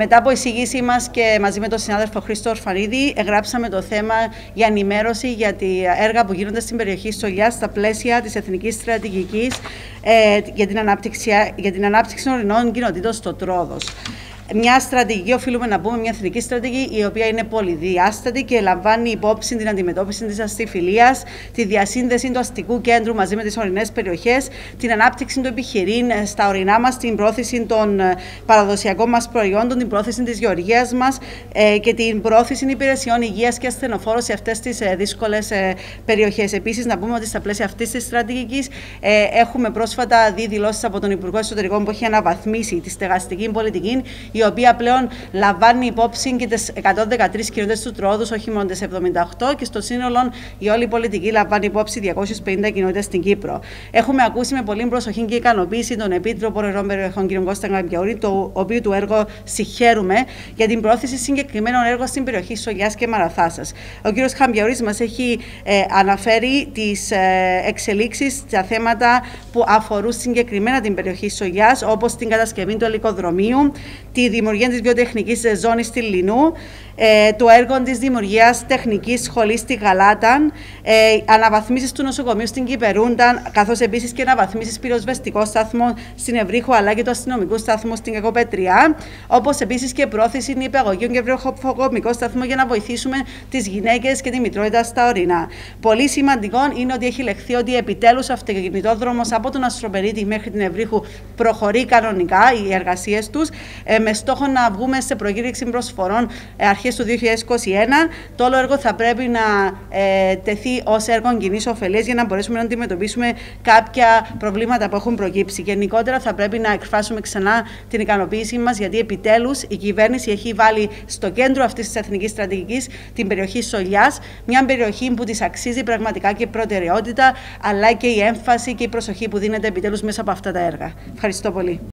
Μετά από εισηγήσή μας και μαζί με τον συνάδελφο Χρήστο Ορφανίδη, εγγράψαμε το θέμα για ενημέρωση για τα έργα που γίνονται στην περιοχή Σολιά στα πλαίσια της Εθνικής Στρατηγικής ε, για, την ανάπτυξη, για την ανάπτυξη ορεινών κοινοτήτων στο Τρόδος μια στρατηγική, οφείλουμε να πούμε, μια εθνική στρατηγική, η οποία είναι πολυδιάστατη και λαμβάνει υπόψη την αντιμετώπιση της αστιφιλίας, τη διασύνδεση του αστικού κέντρου μαζί με τις ορεινές περιοχές, την ανάπτυξη του επιχειρήν στα ορεινά μας, την πρόθεση των ε, παραδοσιακών μας προϊόντων, την πρόθεση της γεωργίας μας ε, και την πρόθεση υπηρεσιών υγείας και ασθενοφόρων σε αυτές τις ε, δύσκολες περιοχές. Επίσης, να πούμε ότι στα πλαίσια αυτής της στρατηγικής έχουμε πρόσφατα δει δηλώσεις από τον Υπουργό Εσωτερικών που έχει αναβαθμίσει τη στεγαστική πολιτική, η οποία πλέον λαμβάνει υπόψη και τις 113 κοινότητε του Τρόδου, όχι μόνο τις 78, και στο σύνολο η όλη πολιτική λαμβάνει υπόψη 250 κοινότητε στην Κύπρο. Έχουμε ακούσει με πολύ προσοχή και ικανοποίηση τον Επίτροπο Ρερών Περιοχών, κ. Κώστα Γαμπιαούρη, το οποίο του έργο συγχαίρουμε για την πρόθεση συγκεκριμένων έργων στην περιοχή Σογιά και Μαραθάσα. Ο κ. Χαμπιαούρη μας έχει ε, αναφέρει τις ε, εξελίξεις στα θέματα που αφορούν συγκεκριμένα την περιοχή Σογιά, όπως την κατασκευή του ελικοδρομίου, τη δημιουργία της βιοτεχνικής ζώνης στη Λινού, ε, το έργο της δημιουργίας τεχνικής σχολής στη Γαλάταν, ε, αναβαθμίσεις του νοσοκομείου στην Κυπερούνταν, καθώς επίσης και αναβαθμίσεις πυροσβεστικό σταθμό στην Ευρύχου αλλά και του αστυνομικού σταθμού στην Κακοπετριά, όπως επίσης και πρόθεση νηπιαγωγείων και βρεχοκομικό σταθμό για να βοηθήσουμε τις γυναίκες και τη μητρότητα στα ορεινά. Πολύ σημαντικό είναι ότι έχει λεχθεί ότι επιτέλους ο αυτοκινητόδρομος από τον Αστροπερίτη μέχρι την Ευρύχου προχωρεί κανονικά οι εργασίες τους, ε, με στόχο να βγούμε σε προκήρυξη προσφορών ε, αρχές του 2021. Το όλο έργο θα πρέπει να ε, τεθεί ως έργο κοινής ωφελίας για να μπορέσουμε να αντιμετωπίσουμε κάποια προβλήματα που έχουν προκύψει. Γενικότερα θα πρέπει να εκφράσουμε ξανά την ικανοποίησή μας γιατί επιτέλους η κυβέρνηση έχει βάλει στο κέντρο αυτής της εθνικής στρατηγικής την περιοχή Σολιάς, μια περιοχή που της αξίζει πραγματικά και προτεραιότητα, αλλά και η έμφαση και η προσοχή που δίνεται επιτέλους μέσα από αυτά τα έργα. Ευχαριστώ πολύ.